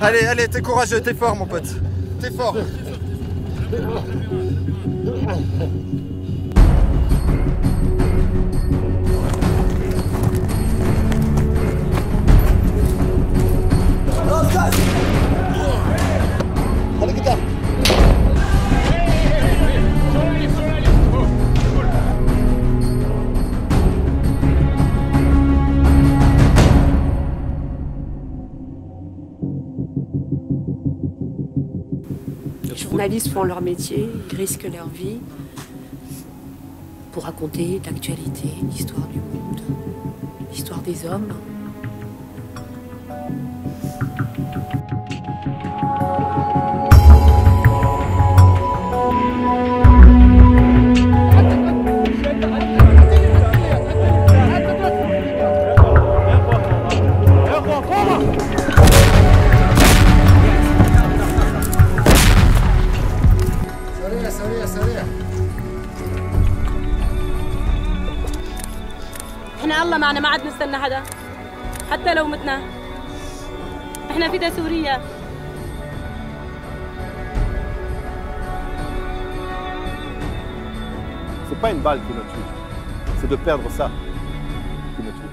Allez, allez, t'es courageux, t'es fort mon pote. T'es fort. Les journalistes font leur métier, ils risquent leur vie pour raconter l'actualité, l'histoire du monde, l'histoire des hommes. سريع سريع. إحنا الله معنا ما عاد نستنى حدا. حتى لو متنا. إحنا فدا سوريا C'est pas une balle qui me tue, c'est de perdre ça qui me tue.